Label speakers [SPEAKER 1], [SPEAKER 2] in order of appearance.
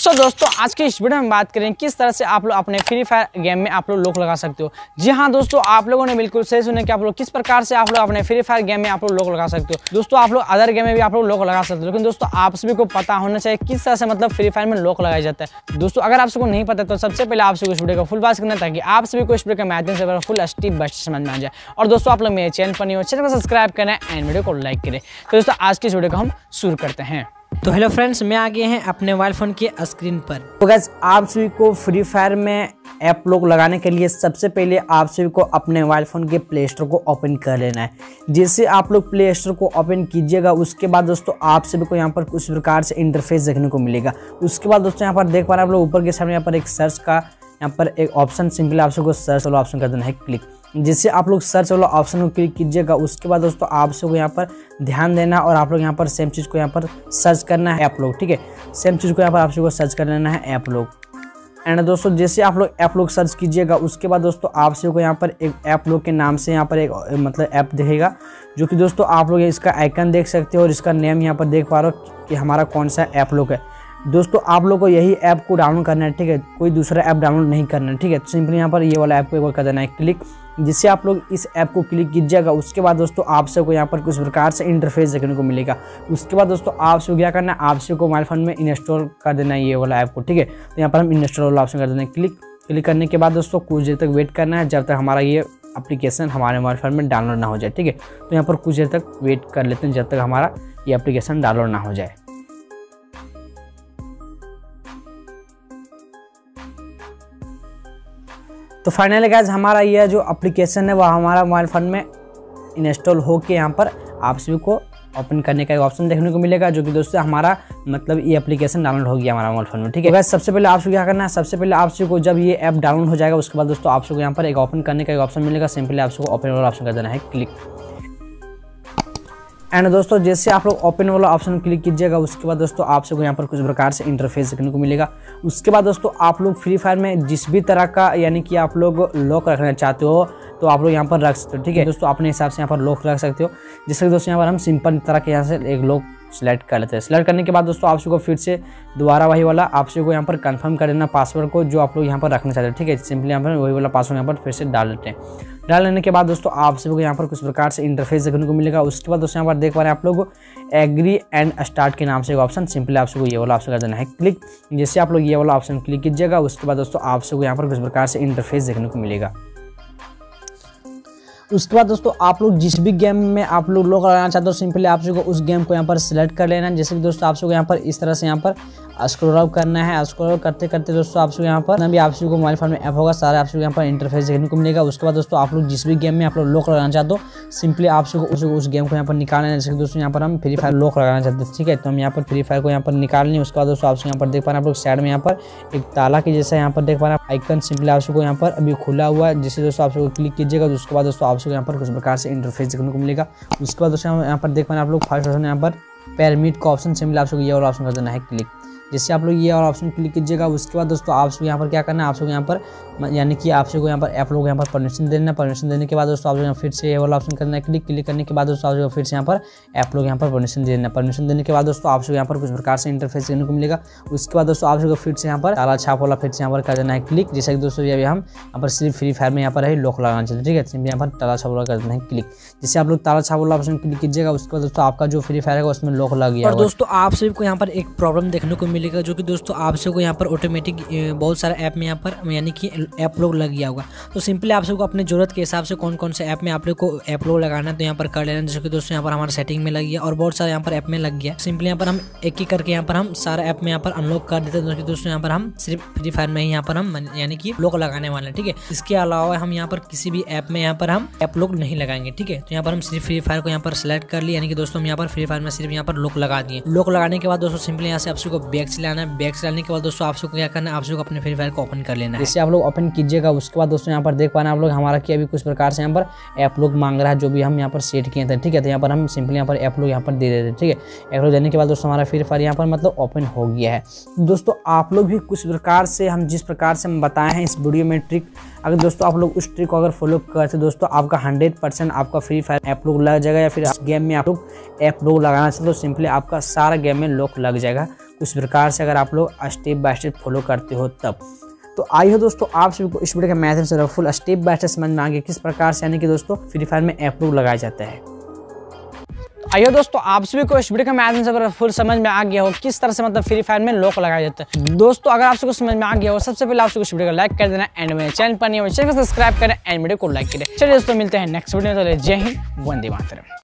[SPEAKER 1] सो दोस्तों, आज के इस वीडियो में बात करें किस तरह से आप लोग अपने फ्री फायर गेम में आप लोग लोक लगा सकते हो। जी हाँ दोस्तों, आप लोगों ने बिल्कुल सही सुने कि आप लोग किस प्रकार से आप लोग अपने फ्री फायर गेम में आप लोग लॉक लगा सकते हो। दोस्तों, आप लोग अदर गेम में भी आप लोग लोक लगा सकते हो, लेकिन दोस्तों, आप सभी को पता होना चाहिए किस तरह से मतलब फ्री फायर में लोक लगाया जाता है। दोस्तों, अगर आप सबको नहीं पता तो सबसे पहले आप सबको इस वीडियो को फुल बात करना ताकि आप सभी को इस वीडियो के माध्यम से फुल स्टीप बस्ट समझ में आ जाए। और दोस्तों, आप लोग मेरे चैनल पर नहीं हो, चैनल को सब्सक्राइब करें एंड वीडियो को लाइक करें। तो दोस्तों, आज की इस वीडियो को हम शुरू करते हैं।
[SPEAKER 2] तो हेलो फ्रेंड्स मैं आ गए हैं अपने मोबाइल फ़ोन के स्क्रीन पर।
[SPEAKER 1] तो गैस आप सभी को फ्री फायर में ऐप लोग लगाने के लिए सबसे पहले आप सभी को अपने मोबाइल फ़ोन के प्ले स्टोर को ओपन कर लेना है। जैसे आप लोग प्ले स्टोर को ओपन कीजिएगा, उसके बाद दोस्तों आप सभी को यहाँ पर कुछ प्रकार से इंटरफेस देखने को मिलेगा। उसके बाद दोस्तों यहाँ पर देख पा रहे हैं आप लोग ऊपर के सामने यहाँ पर एक सर्च का यहाँ पर एक ऑप्शन सिंपली आप सबको सर्च वाला ऑप्शन कर देना है क्लिक जिससे आप लोग सर्च वाला ऑप्शन को क्लिक कीजिएगा। उसके बाद दोस्तों, आप सबको यहाँ पर ध्यान देना और आप लोग यहाँ पर सेम चीज़ को यहाँ पर सर्च करना है ऐप लोग, ठीक है? सेम चीज़ को यहाँ पर आप सबको सर्च कर लेना है ऐप लोग। एंड दोस्तों, जैसे आप लोग ऐप लोग सर्च कीजिएगा, उसके बाद दोस्तों, आप सबको यहाँ पर एक ऐप लोग के नाम से यहाँ पर एक मतलब ऐप दिखेगा, जो कि दोस्तों, आप लोग इसका आइकन देख सकते हो और इसका नेम यहाँ पर देख पा रहे हो कि हमारा कौन सा ऐप लोग है। दोस्तों, आप लोग को यही ऐप को डाउनलोड करना है, ठीक है? कोई दूसरा ऐप डाउनलोड नहीं करना है, ठीक है? तो सिंपली यहाँ पर ये वाला ऐप को एक बार कर देना है क्लिक जिससे आप लोग इस ऐप को क्लिक कीजिएगा। उसके बाद दोस्तों, आप सबको यहाँ पर कुछ प्रकार से इंटरफेस देखने को मिलेगा। उसके बाद दोस्तों, आप सबको क्या करना है? आप सबको मोबाइल फ़ोन में इंस्टॉल कर देना है ये वाला ऐप को, ठीक है? तो यहाँ पर हम इंस्टॉल वाला ऑप्शन कर देना है क्लिक क्लिक करने के बाद दोस्तों, कुछ देर तक वेट करना है, जब तक हमारा ये एप्लीकेशन हमारे मोबाइल फ़ोन में डाउनलोड ना हो जाए, ठीक है? तो यहाँ पर कुछ देर तक वेट कर लेते हैं, जब तक हमारा ये एप्लीकेशन डाउनलोड ना हो जाए। तो फाइनली गैज हमारा यह जो अप्लीकेशन है, वह हमारा मोबाइल फ़ोन में इंस्टॉल होकर यहाँ पर आप सभी को ओपन करने का एक ऑप्शन देखने को मिलेगा, जो कि दोस्तों हमारा मतलब ये एप्लीकेशन डाउनलोड हो गया हमारा मोबाइल फ़ोन में, ठीक है? वैसे सबसे पहले आप क्या करना है, सबसे पहले आप सबको जब ये ऐप डाउनलोड हो जाएगा, उसके बाद दोस्तों आप सबको यहाँ पर एक ओपन करने का एक ऑप्शन मिलेगा सिंपली आप सबको ओपन ऑप्शन कर देना है क्लिक एंड दोस्तों, जैसे आप लोग ओपन वाला ऑप्शन क्लिक कीजिएगा, उसके बाद दोस्तों आप सबको यहाँ पर कुछ प्रकार से इंटरफेस देखने को मिलेगा। उसके बाद दोस्तों, आप लोग फ्री फायर में जिस भी तरह का, यानी कि आप लोग लॉक रखना चाहते हो तो आप लोग यहाँ पर रख सकते हो, ठीक है? दोस्तों, अपने हिसाब से यहाँ पर लॉक रख सकते हो। जैसे कि दोस्तों, यहाँ पर हम सिंपल तरह के यहाँ से एक लॉक सेलेक्ट कर लेते हैं। सेलेक्ट करने के बाद दोस्तों, आप को फिर से दोबारा वही वाला, आप को यहाँ पर कंफर्म कर देना पासवर्ड को जो आप लोग यहाँ पर रखना चाहते हैं, ठीक है? सिंपली यहाँ पर वही वाला पासवर्ड यहाँ पर फिर से डाल लेते हैं। डाल लेने के बाद दोस्तों, आप सभी को यहाँ पर कुछ प्रकार से इंटरफेस देखने को मिलेगा। उसके बाद दोस्तों, यहाँ पर देख पा रहे हैं आप लोग एग्री एंड स्टार्ट के नाम से एक ऑप्शन सिंपली आप सबको ये वाला ऑप्शन कर देना है। क्लिक जैसे आप लोग ये वाला ऑप्शन क्लिक कीजिएगा, उसके बाद दोस्तों, आप सबको यहाँ पर कुछ प्रकार से इंटरफेस देखने को मिलेगा। उसके बाद दोस्तों, आप लोग जिस भी गेम में आप लोग लोग लगाना चाहते हो सिंपली आप सबको उस गेम को यहाँ पर सिलेक्ट कर लेना। जैसे कि दोस्तों, आप सबको यहाँ पर इस तरह से यहाँ पर स्क्रोल आउट करना है स्क्रोल करते करते दोस्तों आप सब यहाँ पर भी आप को मोबाइल फ़ोन में ऐप होगा सारे आप यहाँ पर इंटरफेस देखने को मिलेगा उसके बाद दोस्तों आप लोग जिस भी गेम में आप लोग लॉक लगाना चाहते हो सिंपली आप उस, उस गेम को यहाँ पर निकालना है जैसे दोस्तों यहाँ पर हम फ्री फायर लॉक लगाना चाहते हैं ठीक है तो हम यहाँ पर फ्री फायर को यहाँ पर निकाल लें उसके बाद दोस्तों आप यहाँ पर देख पा रहे हैं आप लोग साइड में यहाँ पर एक ताला के जैसा यहाँ पर देख पा रहे हैं आइकन सिंपली आपको यहाँ पर अभी खुला हुआ है जिससे दोस्तों आप क्लिक कीजिएगा तो उसके बाद दोस्तों आपको यहाँ पर कुछ प्रकार से इंटरफेस देखने को मिलेगा उसके बाद दोस्तों यहाँ पर देख पा रहे हैं आप लोग फ़र्स्ट ऑप्शन यहाँ पर पैरमिट का ऑप्शन सिंपली आपको ये और ऑप्शन कर देना है क्लिक जैसे आप लोग ये और ऑप्शन क्लिक कीजिएगा उसके बाद दोस्तों आप सब यहाँ पर क्या करना है आप लोग यहाँ पर यानी कि आप सबको यहाँ पर आप लोग यहाँ पर परमिशन देना परमिशन देने के बाद दोस्तों आप लोग यहाँ फिर से ये वाला ऑप्शन करना है क्लिक क्लिक करने के बाद दोस्तों आप लोग फिर से यहाँ पर ऐप लोग यहाँ पर परमिशन देना परमिशन देने के बाद दोस्तों आप सब यहाँ पर कुछ प्रकार से इंटरफेस देखने को मिलेगा उसके बाद दोस्तों आप सबको फिर से यहाँ पर ताला छाप वाला फिर से यहाँ पर कर देना है क्लिक जैसे कि दोस्तों अभी हम यहाँ पर सिर्फ़ फ्री फायर में यहाँ पर है लॉक लगाना चाहिए ठीक है सिर्फ़ यहाँ पर ताला छाप वाला कर देना है क्लिक जैसे आप लोग ताला छाप वाला ऑप्शन क्लिक कीजिएगा उसके बाद दोस्तों आपका जो फ्री फायर है उसमें लॉक लग गया
[SPEAKER 2] दोस्तों आप सभी को यहाँ पर एक प्रॉब्लम देखने को मिलेगा जो कि दोस्तों आप सबको यहाँ पर ऑटोमेटिक बहुत सारा ऐप में यहाँ पर यानी कि ऐप लोग लग गया होगा तो सिंपली आप सबको अपने ज़रूरत के हिसाब से कौन कौन से ऐप में आप लोग को ऐप लोग लगाना है तो यहाँ पर कर लेना जैसे कि दोस्तों यहाँ पर हमारा सेटिंग में लग गया और बहुत सारे यहाँ पर ऐप में लग गया सिंपली यहाँ पर हम एक एक करके यहाँ पर हम सारा ऐप में यहाँ पर अनलॉक कर देते हैं दोस्तों यहाँ पर हम सिर्फ़ फ्री फायर में ही यहाँ पर हम यानी कि लोग लगाने वाले हैं ठीक है इसके अलावा हम यहाँ पर किसी भी ऐप में यहाँ पर हम ऐप लोग नहीं लगाएँगे ठीक है तो यहाँ पर हम सिर्फ़ फ्री फायर को यहाँ पर सिलेक्ट कर लिया यानी कि दोस्तों हम यहाँ पर फ्री फायर में सिर्फ़ यहाँ पर लोक लगा दिए लोक लगाने के बाद दोस्तों सिंपली यहाँ से आपको बैग चलाना है। बैग चलाने के बाद दोस्तों आपको क्या करना है? आपको अपने फ्री फायर को ओपन कर लेना है।
[SPEAKER 1] जैसे आप लोग ओपन कीजिएगा, उसके बाद दोस्तों यहाँ पर देख पाना आप लोग, हमारा किया अभी कुछ प्रकार से यहाँ पर ऐप लोग मांग रहा है, जो भी हम यहाँ पर सेट किए थे, ठीक है? तो यहाँ पर हम सिंपली यहाँ पर ऐप लोग यहाँ पर दे देते ठीक है? ऐप लोग देने के बाद दोस्तों, हमारा फ्री फायर यहाँ पर मतलब ओपन हो गया है। दोस्तों, आप लोग भी कुछ प्रकार से, हम जिस प्रकार से हम बताए हैं इस वीडियो में ट्रिक अगर दोस्तों आप लोग उस ट्रिक को अगर फॉलो करते दोस्तों, आपका हंड्रेड परसेंट आपका फ्री फायर ऐप लोग लग जाएगा, या फिर गेम में आप लोग ऐप लोग लगाना चाहिए तो सिंपली आपका सारा गेम में लॉक लग जाएगा। उस प्रकार से अगर आप लोग स्टेप बाय स्टेप फॉलो करते हो तब। तो आई हो दोस्तों, आप सभी को इस वीडियो के माध्यम से फुल स्टेप बाय स्टेप समझ में आ गया किस प्रकार से, यानी कि दोस्तों फ्री फायर में लोग लगाया जाता है। आइए दोस्तों, आप सभी को इस वीडियो के माध्यम से अगर फुल समझ में आ गया हो किस तरह से मतलब फ्री फायर में लॉक लगाया जाता है। दोस्तों, अगर आप सबको समझ में आ गया हो, सबसे पहले आप सबको इस वीडियो को लाइक कर देना एंड मेरे चैनल पर नहीं चैनल को सब्सक्राइब करें एंड वीडियो को लाइक करें। चलिए दोस्तों, मिलते हैं नेक्स्ट वीडियो में जय हिंद, वंदे मातरम।